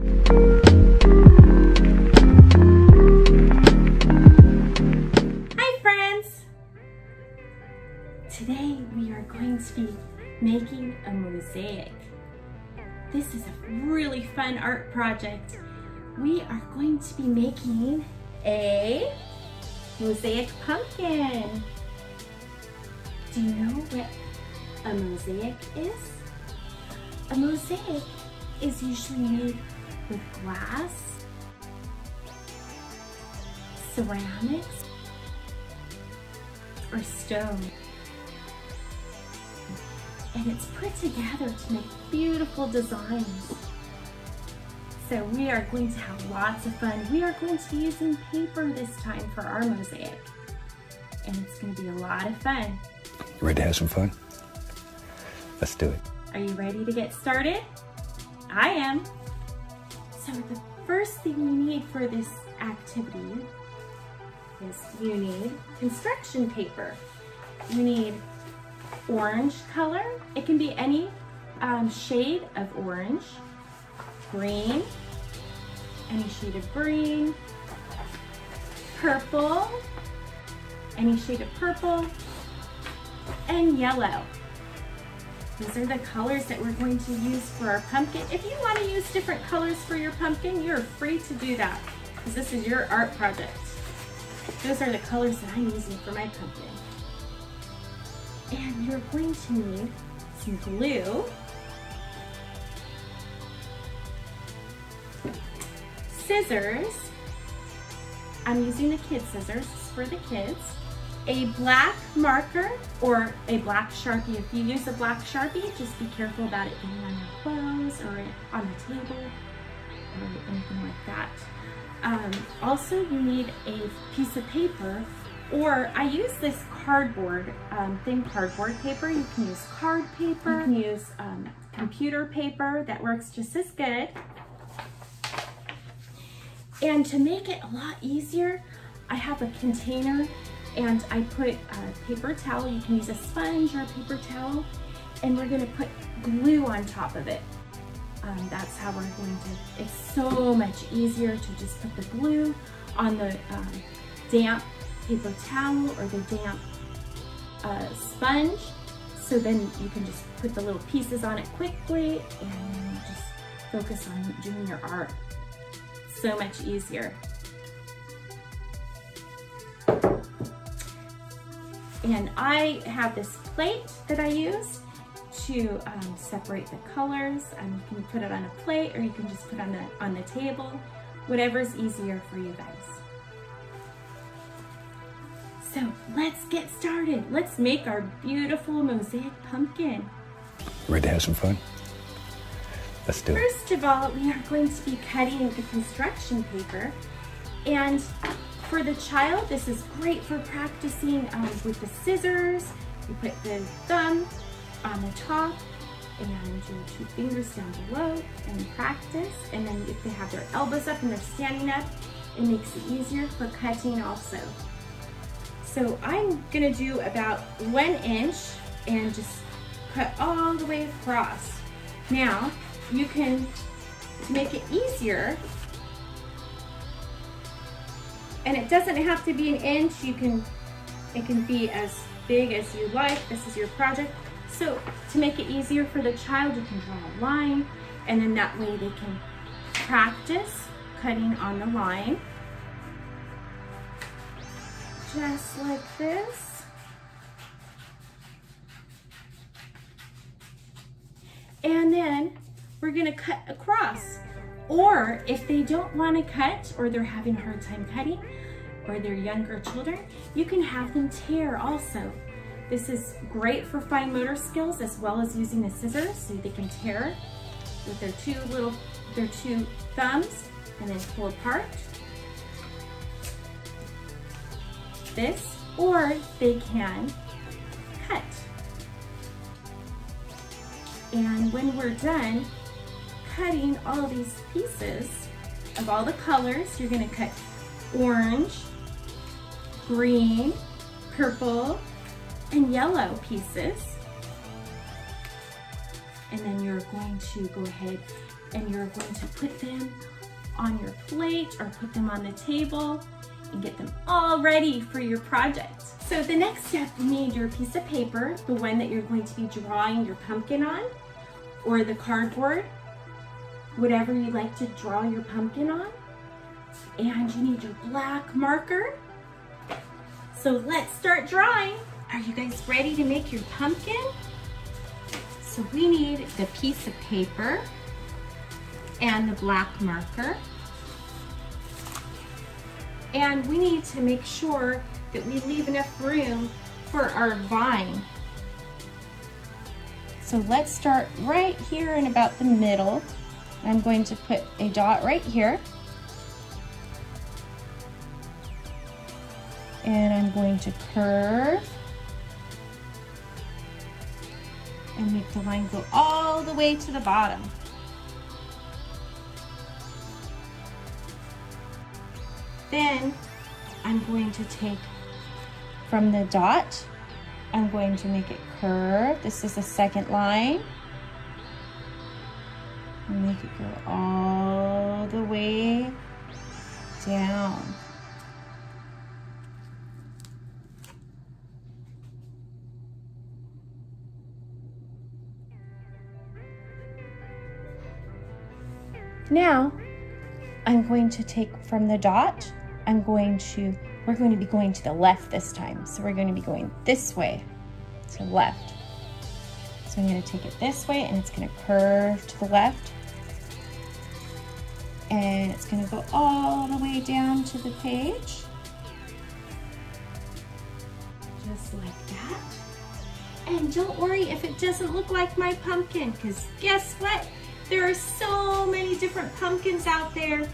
Hi friends! Today we are going to be making a mosaic. This is a really fun art project. We are going to be making a mosaic pumpkin. Do you know what a mosaic is? A mosaic is usually made with glass ceramics, or stone. And it's put together to make beautiful designs. So we are going to have lots of fun. We are going to be using paper this time for our mosaic. And it's gonna be a lot of fun. You ready to have some fun? Let's do it. Are you ready to get started? I am. So the first thing you need for this activity is you need construction paper. You need orange color. It can be any um, shade of orange, green, any shade of green, purple, any shade of purple, and yellow. These are the colors that we're going to use for our pumpkin. If you want to use different colors for your pumpkin, you're free to do that because this is your art project. Those are the colors that I'm using for my pumpkin. And you're going to need some glue, scissors, I'm using the kid scissors for the kids, a black marker or a black Sharpie. If you use a black Sharpie, just be careful about it getting on your clothes or on the table or anything like that. Um, also, you need a piece of paper or I use this cardboard, um, thin cardboard paper. You can use card paper, you can use um, computer paper that works just as good. And to make it a lot easier, I have a container and I put a paper towel. You can use a sponge or a paper towel and we're gonna put glue on top of it. Um, that's how we're going to, it's so much easier to just put the glue on the um, damp paper towel or the damp uh, sponge. So then you can just put the little pieces on it quickly and just focus on doing your art. So much easier. And I have this plate that I use to um, separate the colors. And you can put it on a plate or you can just put it on the, on the table, whatever's easier for you guys. So let's get started. Let's make our beautiful mosaic pumpkin. Ready to have some fun? Let's do it. First of all, we are going to be cutting the construction paper. And for the child, this is great for practicing um, with the scissors. You put the thumb on the top and your two fingers down below and practice. And then if they have their elbows up and they're standing up, it makes it easier for cutting also. So I'm gonna do about one inch and just cut all the way across. Now, you can make it easier and it doesn't have to be an inch. You can, it can be as big as you like. This is your project. So to make it easier for the child, you can draw a line and then that way they can practice cutting on the line. Just like this. And then we're gonna cut across. Or if they don't wanna cut or they're having a hard time cutting or they're younger children, you can have them tear also. This is great for fine motor skills as well as using the scissors so they can tear with their two little, their two thumbs and then pull apart. This, or they can cut. And when we're done cutting all these pieces of all the colors, you're gonna cut orange, green, purple, and yellow pieces. And then you're going to go ahead and you're going to put them on your plate or put them on the table and get them all ready for your project. So the next step, you need your piece of paper, the one that you're going to be drawing your pumpkin on, or the cardboard, whatever you'd like to draw your pumpkin on. And you need your black marker. So let's start drawing. Are you guys ready to make your pumpkin? So we need the piece of paper and the black marker. And we need to make sure that we leave enough room for our vine. So let's start right here in about the middle. I'm going to put a dot right here. And I'm going to curve and make the line go all the way to the bottom. Then I'm going to take from the dot, I'm going to make it curve. This is the second line. And make it go all the way down. Now, I'm going to take from the dot, I'm going to, we're going to be going to the left this time. So we're going to be going this way to left. So I'm going to take it this way and it's going to curve to the left. And it's going to go all the way down to the page. Just like that. And don't worry if it doesn't look like my pumpkin, because guess what? There are so many different pumpkins out there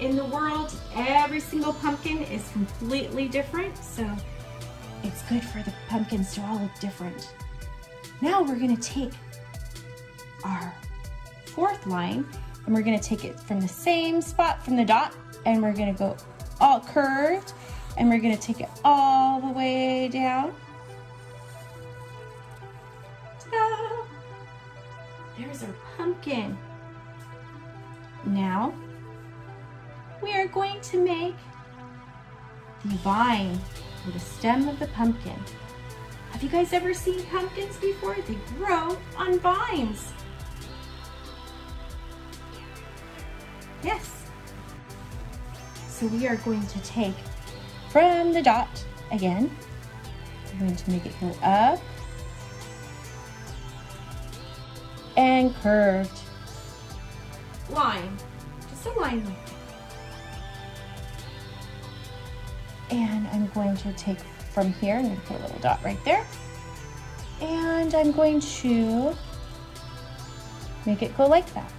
in the world. Every single pumpkin is completely different, so it's good for the pumpkins to all look different. Now we're gonna take our fourth line and we're gonna take it from the same spot from the dot and we're gonna go all curved and we're gonna take it all the way down There's our pumpkin. Now, we are going to make the vine or the stem of the pumpkin. Have you guys ever seen pumpkins before? They grow on vines. Yes. So we are going to take from the dot again. I'm going to make it go up and curved line. Just a line like that. And I'm going to take from here, I'm going to put a little dot right there. And I'm going to make it go like that.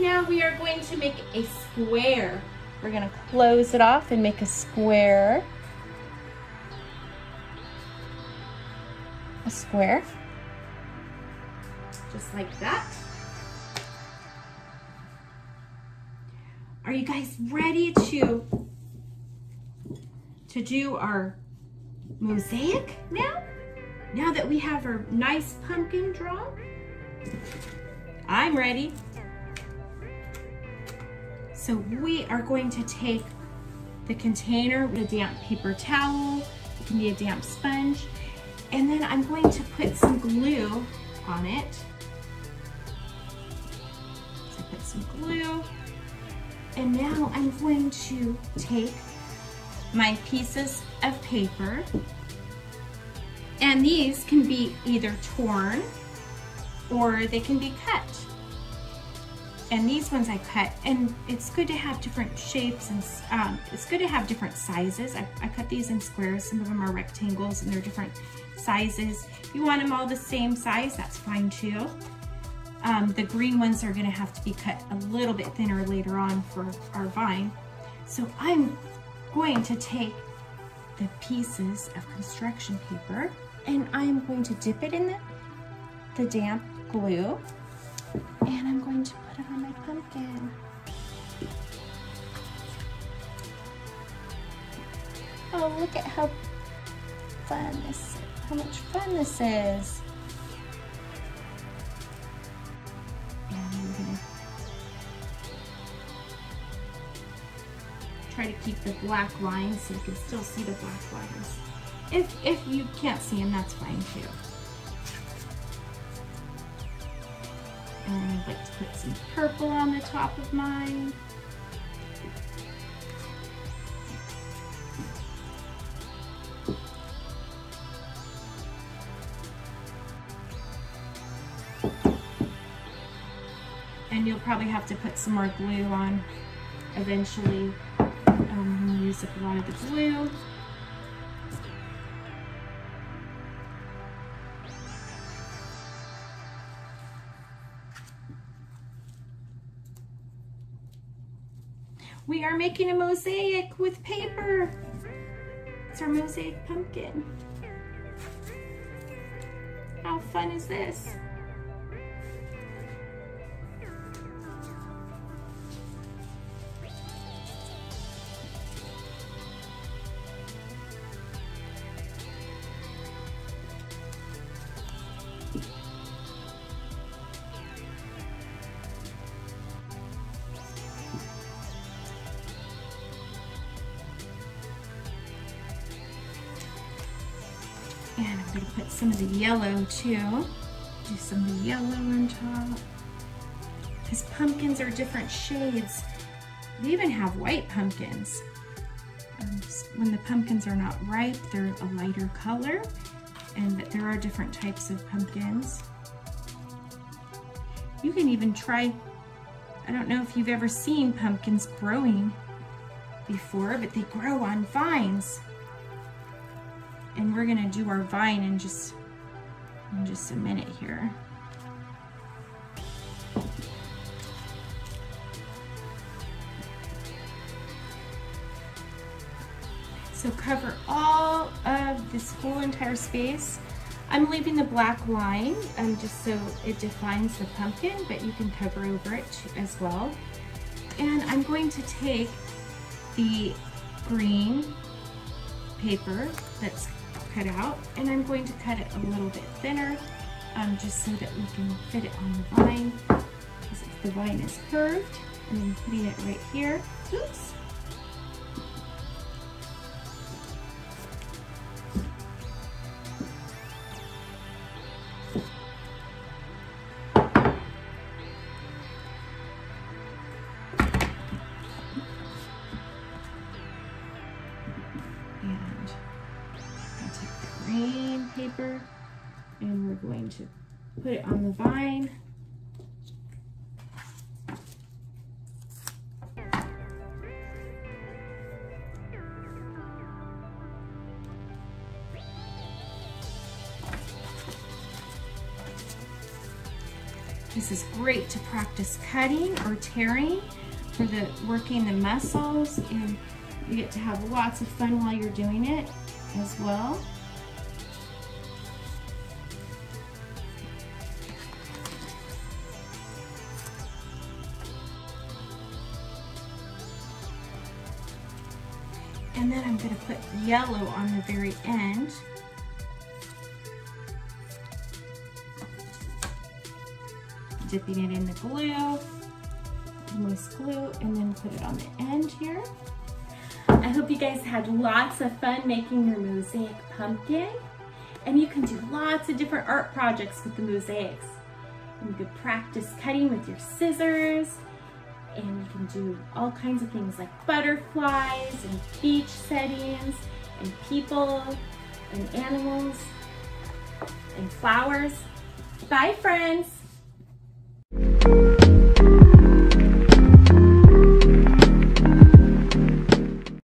Now we are going to make a square. We're going to close it off and make a square. A square just like that. Are you guys ready to, to do our mosaic now? Now that we have our nice pumpkin drawn? I'm ready. So we are going to take the container with a damp paper towel, it can be a damp sponge, and then I'm going to put some glue on it Put some glue. And now I'm going to take my pieces of paper and these can be either torn or they can be cut. And these ones I cut, and it's good to have different shapes and um, it's good to have different sizes. I, I cut these in squares, some of them are rectangles and they're different sizes. If you want them all the same size, that's fine too. Um, the green ones are gonna have to be cut a little bit thinner later on for our vine. So I'm going to take the pieces of construction paper and I'm going to dip it in the, the damp glue Oh, look at how fun this, how much fun this is. try to keep the black lines so you can still see the black lines. If, if you can't see them, that's fine too. Put some purple on the top of mine. And you'll probably have to put some more glue on eventually. Um, use up a lot of the glue. We are making a mosaic with paper. It's our mosaic pumpkin. How fun is this? Put some of the yellow too. Do some of the yellow on top. Because pumpkins are different shades. They even have white pumpkins. Um, when the pumpkins are not ripe, they're a lighter color. And there are different types of pumpkins. You can even try, I don't know if you've ever seen pumpkins growing before, but they grow on vines and we're gonna do our vine in just in just a minute here. So cover all of this whole entire space. I'm leaving the black line um, just so it defines the pumpkin, but you can cover over it as well. And I'm going to take the green paper that's cut out and I'm going to cut it a little bit thinner um, just so that we can fit it on the vine because the vine is curved and I'm putting it right here. Oops. This is great to practice cutting or tearing for the working the muscles and you get to have lots of fun while you're doing it as well. And then I'm going to put yellow on the very end. Dipping it in the glue, moist glue, and then put it on the end here. I hope you guys had lots of fun making your mosaic pumpkin. And you can do lots of different art projects with the mosaics. And you could practice cutting with your scissors, and you can do all kinds of things like butterflies and beach settings and people and animals and flowers. Bye friends!